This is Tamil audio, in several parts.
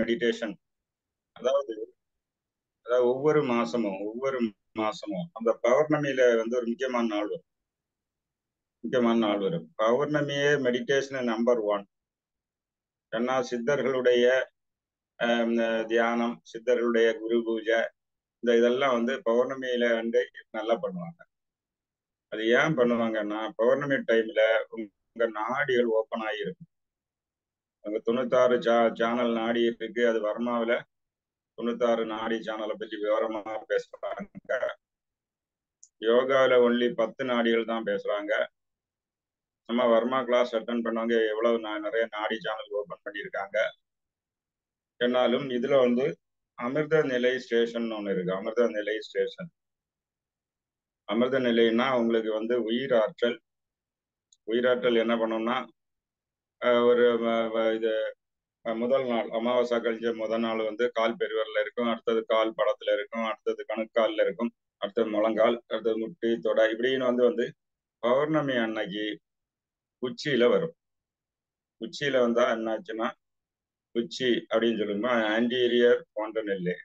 மெடிடேஷன் அதாவது அதாவது ஒவ்வொரு மாசமும் ஒவ்வொரு மாசமும் அந்த பௌர்ணமியில வந்து ஒரு முக்கியமான நாள் வரும். முக்கியமான நாள் வரும். பௌர்ணமியே மெடிடேஷன் நம்பர் ஒன் ஏன்னா சித்தர்களுடைய தியானம் சித்தர்களுடைய குரு பூஜை இந்த இதெல்லாம் வந்து பௌர்ணமியில வந்து நல்லா பண்ணுவாங்க. அது ஏன் பண்ணுவாங்கன்னா பௌர்ணமி டைம்ல உங்க நாடிகள் ஓப்பன் ஆகியிருக்கும். அங்க தொண்ணூத்தாறு சா சேனல் நாடி இருக்கு. அது வர்மாவில தொண்ணூத்தாறு நாடி சேனலை பத்தி விவரமா பேசுறாங்க. யோகாவில ஒன்லி பத்து நாடிகள் தான் பேசுறாங்க. நம்ம வர்மா கிளாஸ் அட்டன் பண்ணவங்க எவ்வளவு நிறைய நாடி சேனல் ஓபன் பண்ணியிருக்காங்க. என்னாலும் இதுல வந்து அமிர்த நிலை ஸ்டேஷன் ஒன்று இருக்கு. அமிர்த நிலை ஸ்டேஷன் அமிர்த நிலைன்னா உங்களுக்கு வந்து உயிர் ஆற்றல். உயிராற்றல் என்ன பண்ணோம்னா ஒரு இது முதல் நாள் அமாவாசை கழிச்ச முதல் நாள் வந்து கால் பெருவரில் இருக்கும். அடுத்தது கால் படத்துல இருக்கும். அடுத்தது கணுக்கால்ல இருக்கும். அடுத்தது முழங்கால் அடுத்தது முட்டி தொடை இப்படின்னு வந்து வந்து பௌர்ணமி அன்னைக்கு உச்சியில வரும். உச்சியில வந்தா என்னாச்சுன்னா உச்சி அப்படின்னு சொல்லும்போது ஆன்டீரியர் ஃபாண்டனெல்லே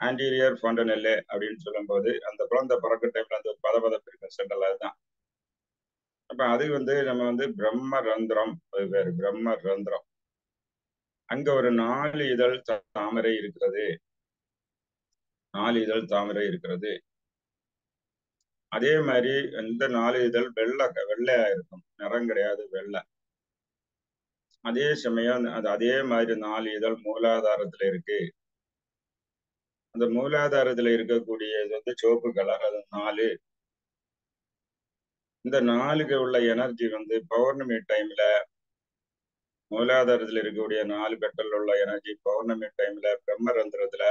ஆன்டீரியர் ஃபாண்டனெல்லே அப்படின்னு சொல்லும்போது அந்த குழந்தை பிறக்க டைம்ல அந்த பதபதப்பு இருக்கும். சென்டல் அதுதான். அப்ப அது வந்து நம்ம வந்து பிரம்ம ரந்திரம் அது பேர் பிரம்ம ரந்திரம் அங்க ஒரு நாலு இதழ் தாமரை இருக்கிறது. நாலு இதழ் தாமரை இருக்கிறது. அதே மாதிரி இந்த நாலு இதழ் வெள்ளை வெள்ளையா இருக்கும். நிறம் கிடையாது வெள்ளை. அதே சமயம் அது அதே மாதிரி நாலு இதழ் மூலாதாரத்துல இருக்கு. அந்த மூலாதாரத்துல இருக்கக்கூடிய இது வந்து சிவப்பு கலர் அது நாலு. இந்த நாலுக்கு உள்ள எனர்ஜி வந்து பௌர்ணமி டைம்ல மூலாதாரத்துல இருக்கக்கூடிய நாலு கட்டல உள்ள எனர்ஜி பௌர்ணமி டைம்ல பிரம்மரந்திரத்துல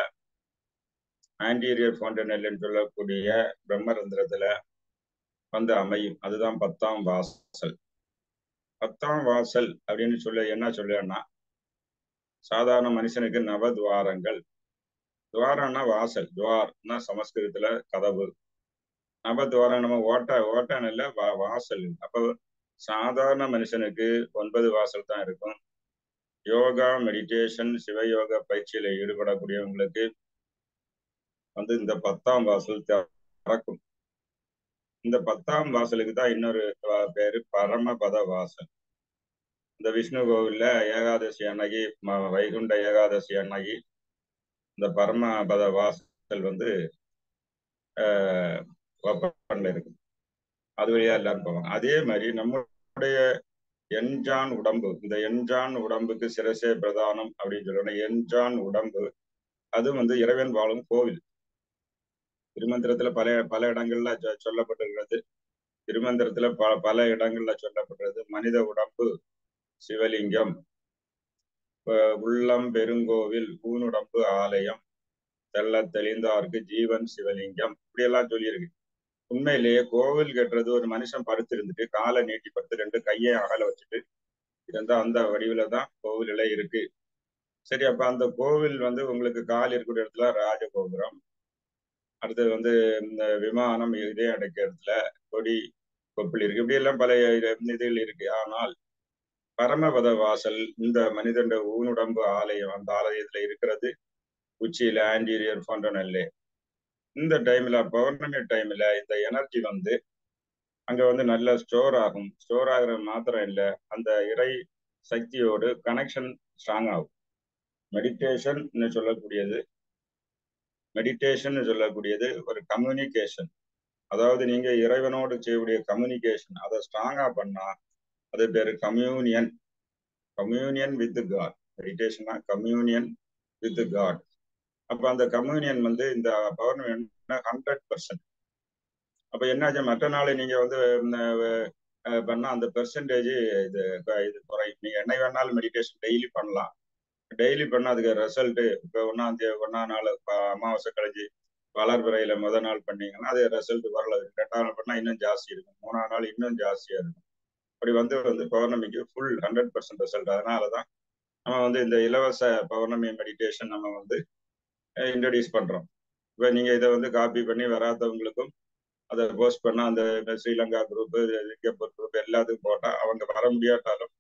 ஆன்டீரியர் ஃபவுண்டனல்னு சொல்லக்கூடிய பிரம்மரந்திரத்துல வந்து அமையும். அதுதான் பத்தாம் வாசல். பத்தாம் வாசல் அப்படின்னு சொல்ல என்ன சொல்லுன்னா சாதாரண மனுஷனுக்கு நவ துவாரங்கள். துவாரம்னா வாசல். துவார்னா சமஸ்கிருதத்துல கதவு. நவதுவாரம் நம்ம ஓட்ட ஓட்டம் இல்ல வா- வாசல். அப்போ சாதாரண மனுஷனுக்கு ஒன்பது வாசல் தான் இருக்கும். யோகா மெடிடேஷன் சிவயோக பயிற்சியில ஈடுபடக்கூடியவங்களுக்கு வந்து இந்த பத்தாம் வாசல் திறக்கும். இந்த பத்தாம் வாசலுக்கு தான் இன்னொரு பேரு பரமபத வாசல். இந்த விஷ்ணு கோவில்ல ஏகாதசி அன்னைக்கு வைகுண்ட ஏகாதசி அன்னைக்கு இந்த பரமபத வாசல் வந்து ஓப்பன்ல இருக்கு அது வழியா எல்லாரும் போவாங்க. அதே மாதிரி நம்முடைய எண்ஜான் உடம்பு இந்த என்ஜான் உடம்புக்கு சிரசே பிரதானம் அப்படின்னு சொல்லணும் என்ஜான் உடம்பு அது வந்து இறைவன் வாழும் கோவில். திருமந்திரத்துல பல பல இடங்கள்ல சொல்லப்பட்டிருக்கிறது. திருமந்திரத்துல பல பல இடங்கள்ல சொல்லப்பட்டிருக்கிறது. மனித உடம்பு சிவலிங்கம் உள்ளம் பெருங்கோவில் ஊனுடம்பு ஆலயம் தெள்ள தெளிந்தார்க்கு ஜீவன் சிவலிங்கம் இப்படியெல்லாம் சொல்லியிருக்கு. உண்மையிலேயே கோவில் கட்டுறது ஒரு மனுஷன் படுத்து இருந்துட்டு காலை நீட்டி படுத்து ரெண்டு கையை அகல வச்சுட்டு இருந்தா அந்த வடிவில தான் கோவிலே இருக்கு. சரி அப்ப அந்த கோவில் வந்து உங்களுக்கு கால் இருக்கிற இடத்துல ராஜகோபுரம். அடுத்தது வந்து இந்த விமானம் இதே அடைக்கிற இடத்துல கொடி கொப்பில் இருக்கு. இப்படி எல்லாம் பல இதுகள் இருக்கு. ஆனால் பரமபத வாசல் இந்த மனிதண்ட ஊனுடம்பு ஆலயம் அந்த ஆலயத்துல இருக்கிறது உச்சியில ஆன்டீரியர் ஃபண்டனல்லே இந்த டைம்ல பௌர்ணமி டைம்ல இந்த எனர்ஜி வந்து அங்க வந்து நல்ல ஸ்டோர் ஆகும். ஸ்டோர் ஆகுற மாத்திரம் இல்ல அந்த இறை சக்தியோடு கனெக்ஷன் ஸ்ட்ராங் ஆகும். மெடிடேஷன் சொல்லக்கூடியது மெடிடேஷன் சொல்லக்கூடியது ஒரு கம்யூனிகேஷன் அதாவது நீங்க இறைவனோடு செய்யக்கூடிய கம்யூனிகேஷன் அதை ஸ்ட்ராங்கா பண்ணா அது பேரு கம்யூனியன் கம்யூனியன் வித் காட் மெடிடேஷனா கம்யூனியன் வித் காட் அப்ப அந்த கம்யூனியன் வந்து இந்த பௌர்ணமி ஹண்ட்ரட் பர்சன்ட் அப்ப என்னாச்சு? மற்ற நாள் நீங்க வந்து பண்ணா அந்த பெர்சன்டேஜ் இது இது குறையும். நீங்க என்ன வேணாலும் மெடிடேஷன் டெய்லி பண்ணலாம். டெய்லி பண்ணா அதுக்கு ரிசல்ட்டு இப்போ ஒன்னாம் தேதி ஒன்னாம் நாள் அமாவாசை கழிஞ்சு வளர்பிறையில முத நாள் பண்ணீங்கன்னா அது ரிசல்ட் வரல ரெண்டாம் நாள் பண்ணா இன்னும் ஜாஸ்தி இருக்கும். மூணாம் நாள் இன்னும் ஜாஸ்தியா இருக்கும். அப்படி வந்து வந்து பௌர்ணமிக்கு ஃபுல் ஹண்ட்ரட் பர்சன்ட் ரிசல்ட் அதனாலதான் நம்ம வந்து இந்த இலவச பௌர்ணமி மெடிடேஷன் நம்ம வந்து இன்ட்ரடியூஸ் பண்றோம். இப்போ நீங்க இதை வந்து காப்பி பண்ணி வராதவங்களுக்கும் அதை போஸ்ட் பண்ணா அந்த ஸ்ரீலங்கா குரூப் சிங்கப்பூர் குரூப் எல்லாத்துக்கும் போட்டா அவங்க வர முடியாட்டாலும்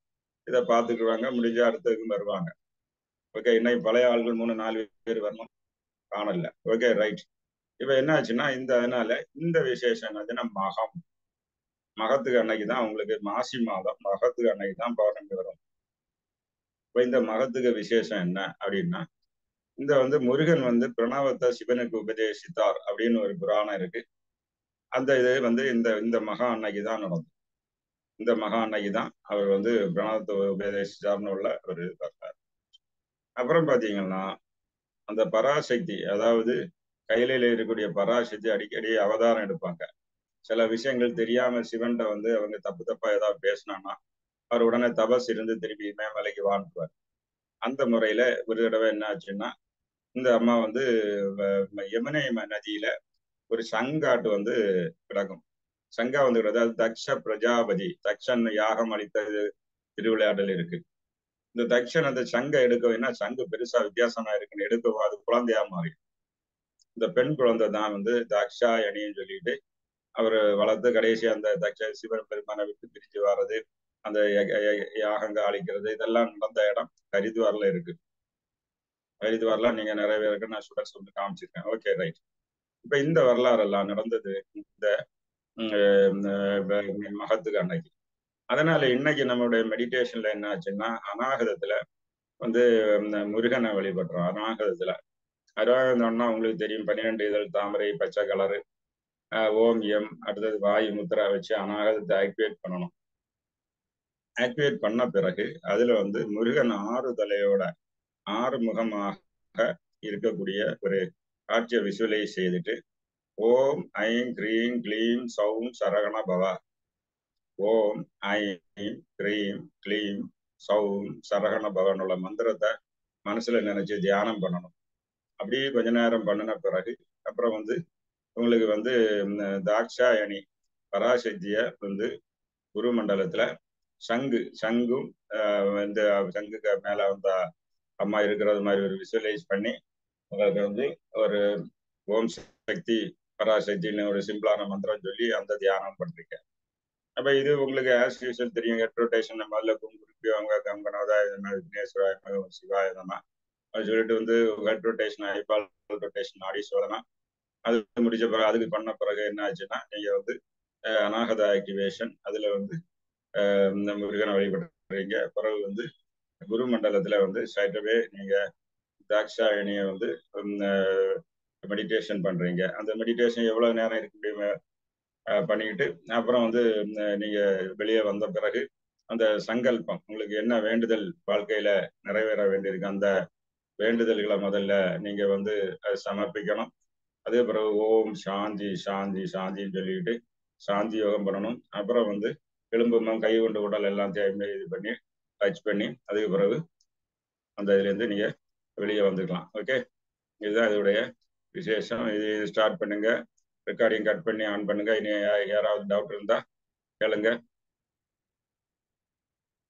இதை பார்த்துக்குவாங்க. முடிஞ்ச அடுத்ததுக்கும் வருவாங்க. ஓகே இன்னைக்கு பழைய ஆள்கள் மூணு நாலு பேர் வரணும். காணல. ஓகே ரைட் இப்ப என்ன ஆச்சுன்னா இந்த அதனால இந்த விசேஷம் என்னதுன்னா மகம். மகத்துக்கு அன்னைக்கு தான் அவங்களுக்கு மாசி மாதம். மகத்துக்கு அன்னைக்கு தான் பௌர்ணமி வரும். இப்போ இந்த மகத்துக்கு விசேஷம் என்ன அப்படின்னா இந்த வந்து முருகன் வந்து பிரணவத்தை சிவனுக்கு உபதேசித்தார் அப்படின்னு ஒரு புராணம் இருக்கு. அந்த இது வந்து இந்த இந்த மகா அன்னைக்கு தான் நடந்தது. இந்த மகா அன்னைக்கு தான் அவர் வந்து பிரணவத்தை உபதேசித்தார்னு உள்ள ஒரு இது அப்புறம் பாத்தீங்கன்னா அந்த பராசக்தி அதாவது கையில இருக்கக்கூடிய பராசக்தி அடிக்கடி அவதாரம் எடுப்பாங்க. சில விஷயங்கள் தெரியாம சிவன்கிட்ட வந்து அவங்க தப்பு தப்பா ஏதாவது பேசினான்னா அவர் உடனே தபஸ் இருந்து திரும்பி மேமலைக்கு வாழ்ந்துவார் அந்த முறையில ஒரு தடவை என்ன ஆச்சுன்னா இந்த அம்மா வந்து யமுனை நதியில ஒரு சங்காட்டு வந்து கிடக்கும். சங்கா வந்து அதாவது தக்ஷ பிரஜாபதி தக்ஷன் யாகம் அளித்த திருவிளையாடல் இருக்கு. இந்த தக்ஷன் அந்த சங்க வேணா சங்கு பெருசா வித்தியாசமா இருக்குன்னு எடுக்கவும் அது குழந்தையா மாறி இந்த பெண் குழந்தை தான் வந்து தக்ஷாயணின்னு சொல்லிட்டு அவர் வளர்த்து கடைசி அந்த தக்ஷ சிவன் பெருமானை விட்டு பிரிஞ்சு வர்றது அந்த யாகங்க அழிக்கிறது இதெல்லாம் நடந்த இடம் ஹரித்வார்ல இருக்கு. ஹரித்வார்லாம் நீங்க நிறைய பேருக்கு நான் ஸ்டூடெண்ட்ஸ் சொல்லி காமிச்சிருக்கேன். ஓகே ரைட் இப்ப இந்த வரலாறு எல்லாம் நடந்தது இந்த மகத்துக்கு அன்னைக்கு. அதனால இன்னைக்கு நம்மளுடைய மெடிடேஷன்ல என்ன ஆச்சுன்னா அநாகதத்துல வந்து முருகனை வழிபடுறோம் அநாகதத்துல. அநாகதம்னா உங்களுக்கு தெரியும் பன்னிரெண்டு இதழ் தாமரை பச்சை கலரு ஓம் எம் அடுத்தது வாயு முத்திரா வச்சு அநாகதத்தை ஆக்டிவேட் பண்ணணும். ஆக்டிவேட் பண்ண பிறகு அதுல வந்து முருகன் ஆறு தலையோட ஆறுமுகமாக இருக்கக்கூடிய ஒரு காட்சியை விசுவலைஸ் செய்துட்டு ஓம் ஐம் கிரீம் கிளீம் சௌம் சரகண பவா. ஓம் ஐம் கிரீம் கிளீம் சௌம் சரகண பவனுள்ள மந்திரத்தை மனசுல நினைச்சு தியானம் பண்ணணும். அப்படியே கொஞ்ச நேரம் பண்ணின பிறகு அப்புறம் வந்து உங்களுக்கு வந்து தாக்ஷாயணி பராசக்திய வந்து குரு மண்டலத்துல சங்கு சங்கும் இந்த சங்குக்கு மேல வந்த அம்மா இருக்கிறது மாதிரி ஒரு விசுவலைஸ் பண்ணி உங்களுக்கு வந்து ஒரு ஓம் சக்தி பராசக்தின்னு ஒரு சிம்பிளான மந்திரம் சொல்லி அந்த தியானம் பண்ணுறீங்க அப்ப இது உங்களுக்கு ஆஸ் யூஸ்வல் தெரியும். ஹெட் ரொட்டேஷன் முதல்ல குங்குருப்பியவங்க கங்கனோதாய விக்னேஸ்வராய இதெல்லாம் அது சொல்லிட்டு வந்து ஹெட் ரொட்டேஷன் ஐபால் ரொட்டேஷன் ஆடி சோதனா. அது முடிச்ச பிறகு அதுக்கு பண்ண பிறகு என்ன ஆச்சுன்னா நீங்க வந்து அநாகத ஆக்டிவேஷன் அதுல வந்து இந்த முருகனை வழிபடுறீங்க. பிறகு வந்து குரு மண்டலத்துல வந்து ஸ்ட்ரைட்டவே நீங்க தாக்ஷாயணியை வந்து மெடிடேஷன் பண்றீங்க. அந்த மெடிடேஷன் எவ்வளவு நேரம் இருக்க முடியுமோ பண்ணிக்கிட்டு அப்புறம் வந்து நீங்க வெளியே வந்த பிறகு அந்த சங்கல்பம் உங்களுக்கு என்ன வேண்டுதல் வாழ்க்கையில நிறைவேற வேண்டியிருக்கு அந்த வேண்டுதல்களை முதல்ல நீங்க வந்து சமர்ப்பிக்கணும். அதே பிறகு ஓம் சாந்தி சாந்தி சாந்தின்னு சொல்லிட்டு சாந்தி யோகம் பண்ணணும். அப்புறம் வந்து எலும்பு கை கொண்டு உடல் எல்லாம் இது பண்ணி டச் பண்ணி அதுக்கு பிறகு அந்த இதுலேருந்து நீங்க வெளியே வந்துக்கலாம். ஓகே இதுதான் இதோடைய விசேஷம். இது ஸ்டார்ட் பண்ணுங்க. ரெக்கார்டிங் கட் பண்ணி ஆன் பண்ணுங்க. இனி யாராவது டவுட் இருந்தால் கேளுங்க.